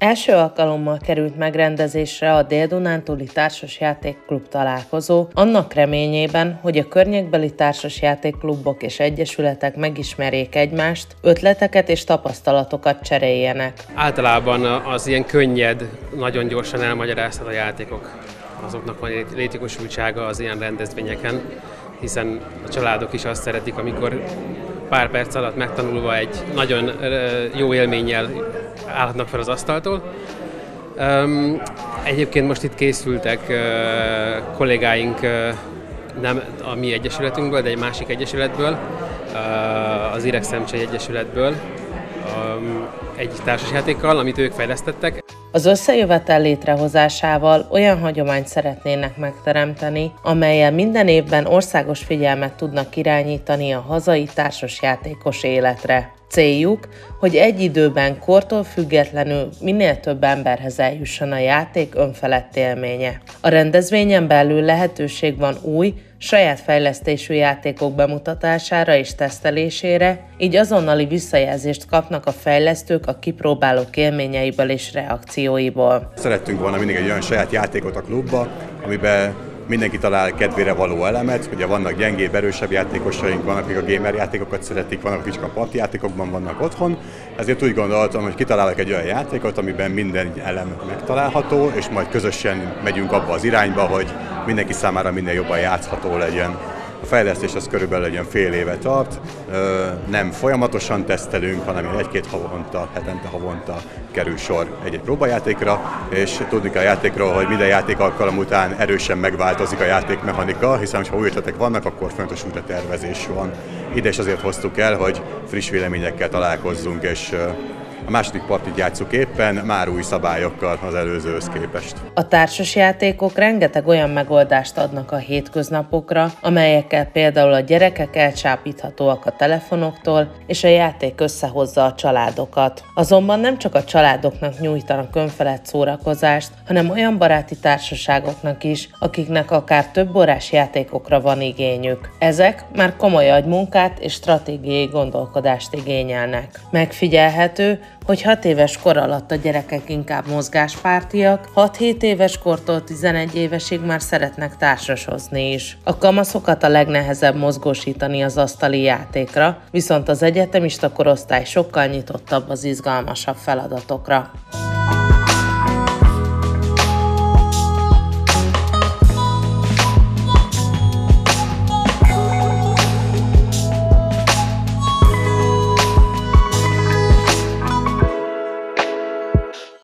Első alkalommal került megrendezésre a Dél-Dunántúli Társasjátékklub találkozó, annak reményében, hogy a környékbeli társasjátékklubok és egyesületek megismerjék egymást, ötleteket és tapasztalatokat cseréljenek. Általában az ilyen könnyed, nagyon gyorsan elmagyarázható játékok azoknak van létjogosultsága az ilyen rendezvényeken, hiszen a családok is azt szeretik, amikor pár perc alatt megtanulva egy nagyon jó élménnyel állhatnak fel az asztaltól. Egyébként most itt készültek kollégáink nem a mi egyesületünkből, de egy másik egyesületből, az Irek Szemcsei Egyesületből, egy társasjátékkal, amit ők fejlesztettek. Az összejövetel létrehozásával olyan hagyományt szeretnének megteremteni, amelyel minden évben országos figyelmet tudnak irányítani a hazai társasjátékos életre. Céljuk, hogy egy időben kortól függetlenül minél több emberhez eljusson a játék önfelett élménye. A rendezvényen belül lehetőség van új, saját fejlesztésű játékok bemutatására és tesztelésére, így azonnali visszajelzést kapnak a fejlesztők a kipróbálók élményeiből és reakcióiból. Szerettünk volna mindig egy olyan saját játékot a klubba, amiben mindenki talál kedvére való elemet, ugye vannak gyengébb, erősebb játékosaink, vannak, akik a gamer játékokat szeretik, vannak, akik csak a parti játékokban vannak otthon, ezért úgy gondoltam, hogy kitalálok egy olyan játékot, amiben minden elem megtalálható, és majd közösen megyünk abba az irányba, hogy mindenki számára minél jobban játszható legyen. A fejlesztés az körülbelül egy fél éve tart, nem folyamatosan tesztelünk, hanem egy-két havonta, hetente havonta kerül sor egy-egy próbajátékra, és tudni kell a játékról, hogy minden játék alkalom után erősen megváltozik a játékmechanika, hiszen ha új ötletek vannak, akkor fontos újra tervezés van. Ide is azért hoztuk el, hogy friss véleményekkel találkozzunk, és a második partit játszuk éppen, már új szabályokkal az előzőhöz képest. A társasjátékok rengeteg olyan megoldást adnak a hétköznapokra, amelyekkel például a gyerekek elcsápíthatóak a telefonoktól, és a játék összehozza a családokat. Azonban nem csak a családoknak nyújtanak önfelett szórakozást, hanem olyan baráti társaságoknak is, akiknek akár több órás játékokra van igényük. Ezek már komoly agymunkát és stratégiai gondolkodást igényelnek. Megfigyelhető, hogy 6 éves kor alatt a gyerekek inkább mozgáspártiak, 6-7 éves kortól 11 évesig már szeretnek társasozni is. A kamaszokat a legnehezebb mozgósítani az asztali játékra, viszont az egyetemista korosztály sokkal nyitottabb az izgalmasabb feladatokra.